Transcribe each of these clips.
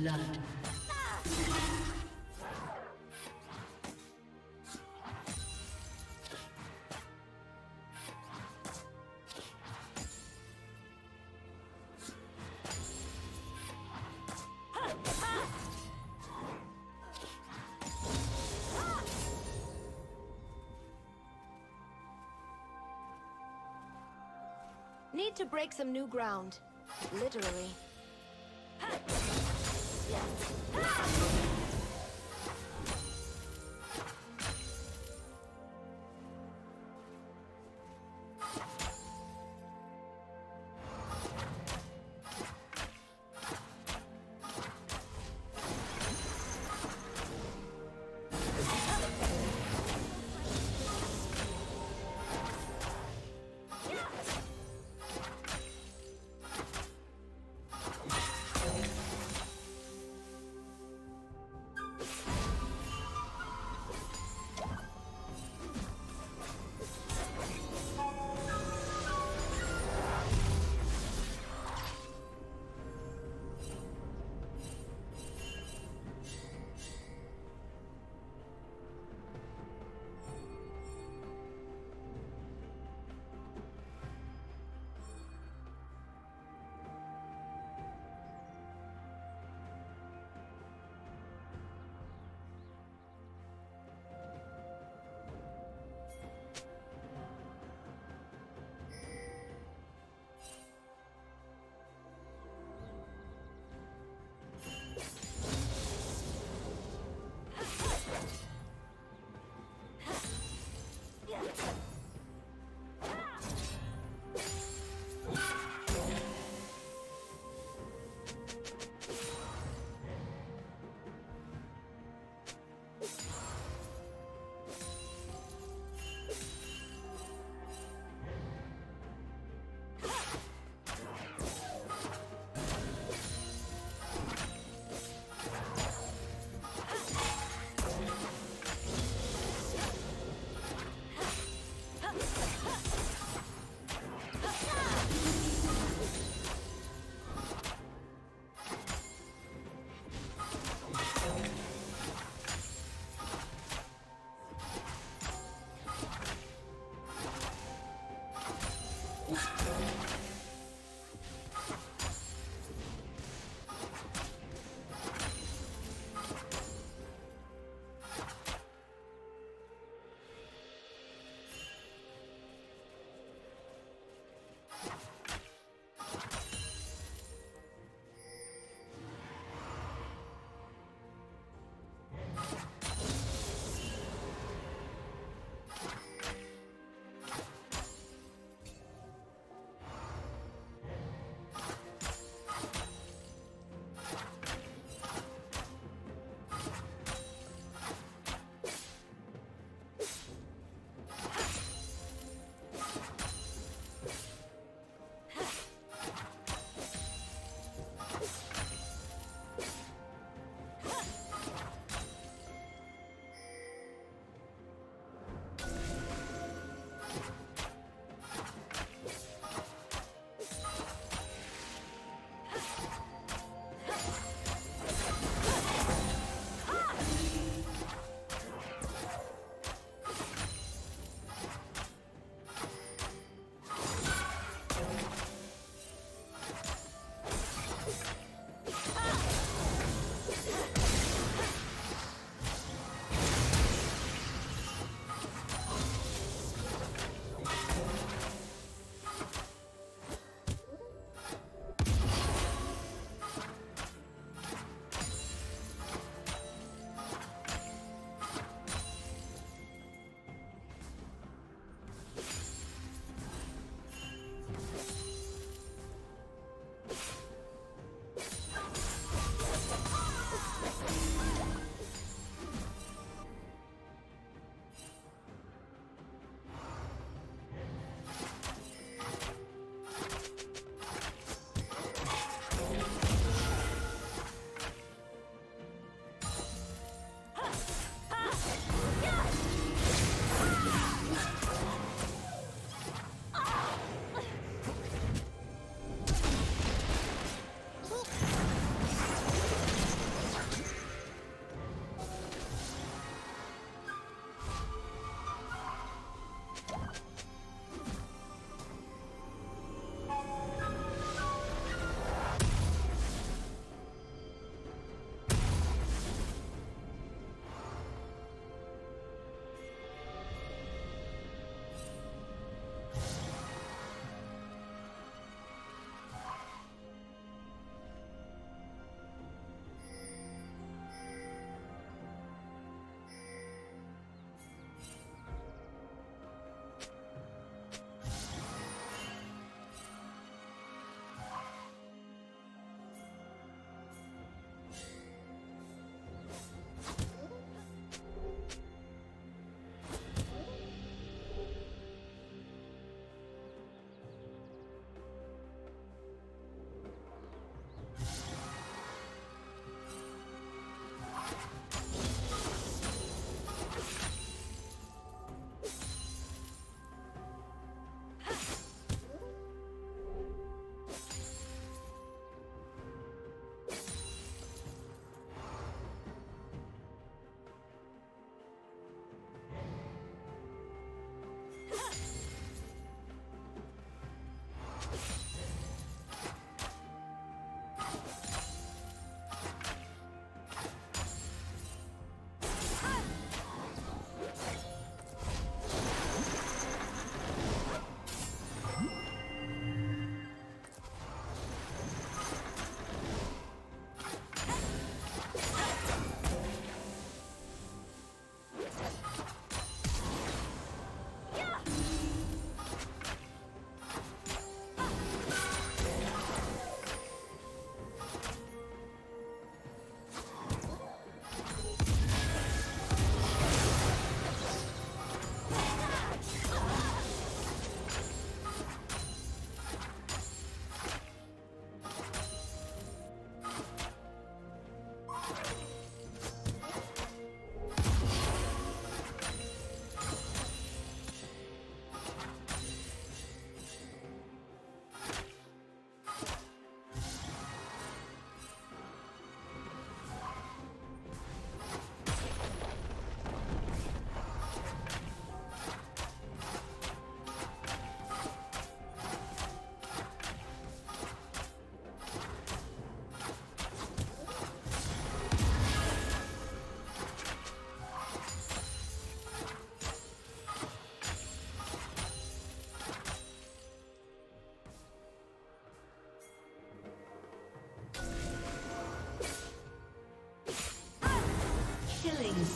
Blood. Need to break some new ground. Literally. Thank you.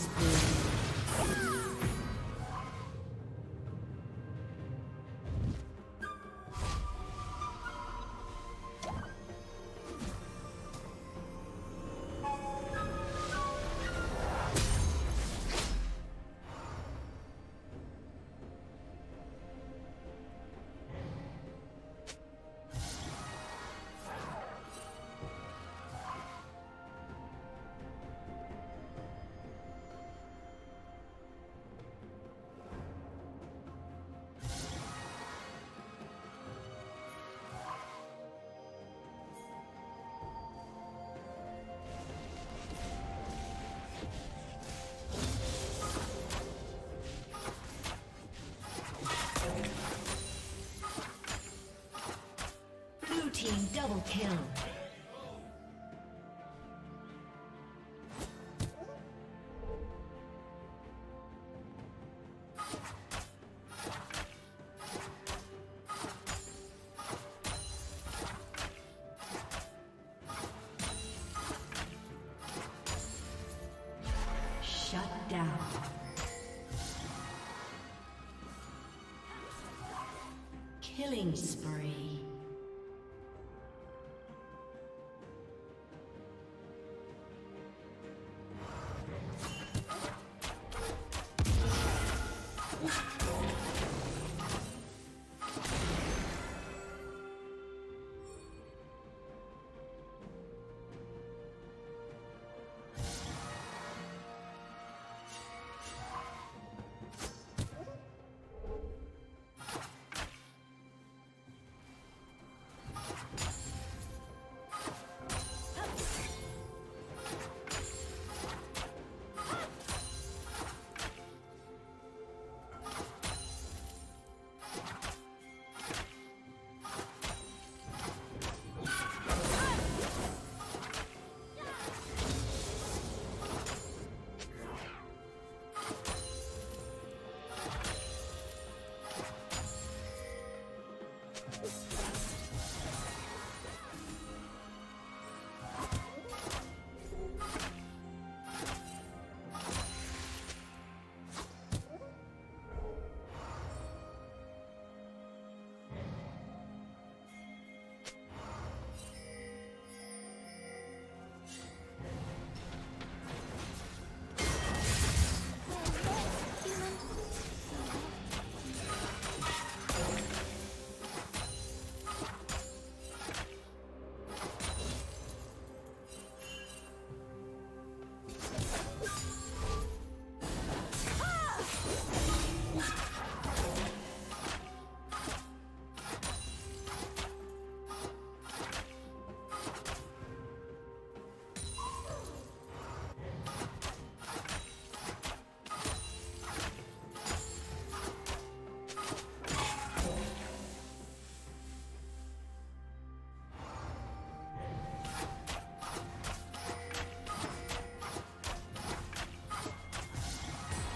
Killing spree. kill. Shut down. Killing spree.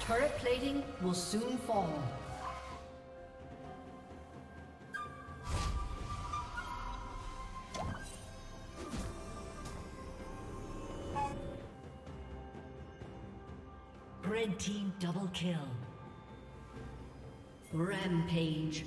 Turret plating will soon fall. Red team double kill. Rampage.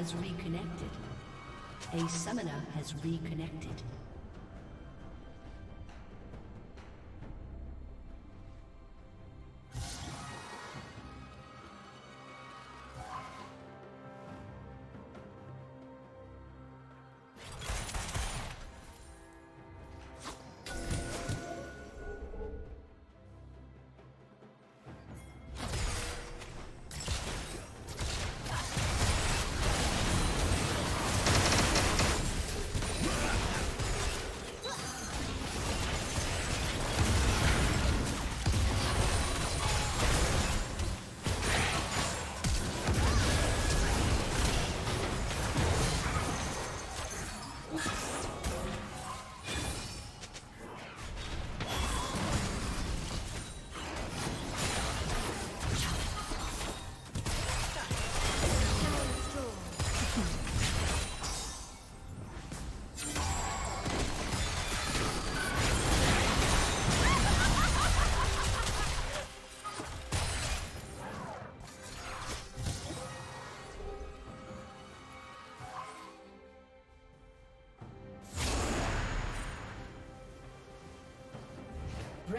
Has reconnected. A summoner has reconnected.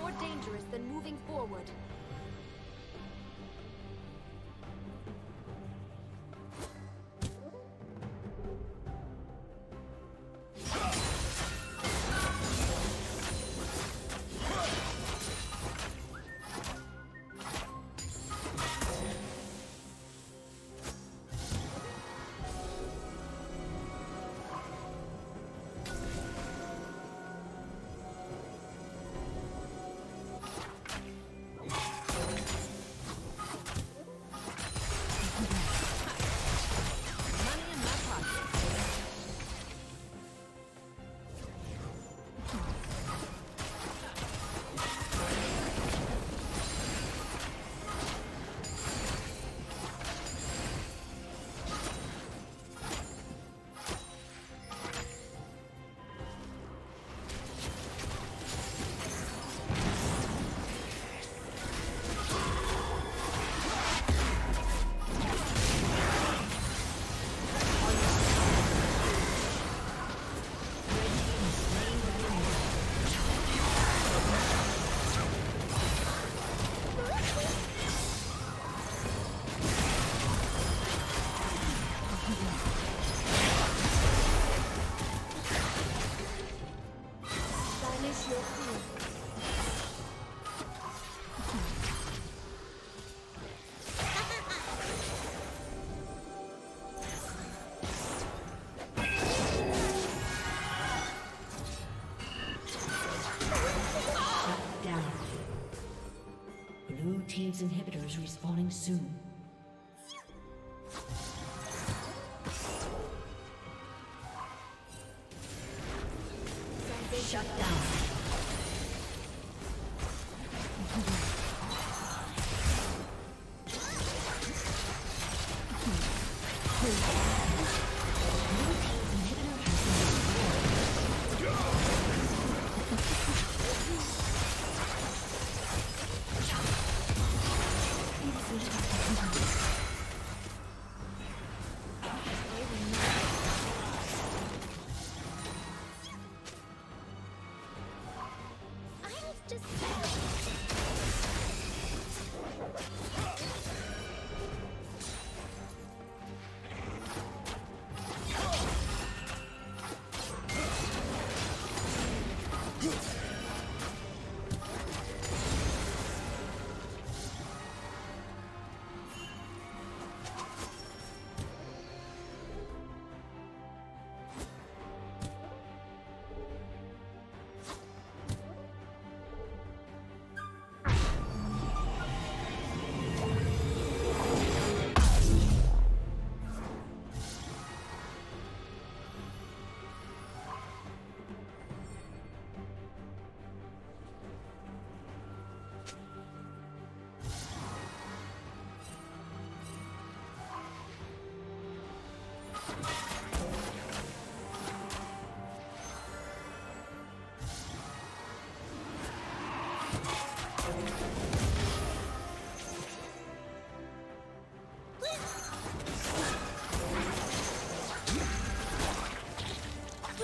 more dangerous than moving forward. Team's inhibitor is respawning soon. Shut down. to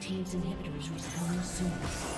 Team's inhibitors respawning soon.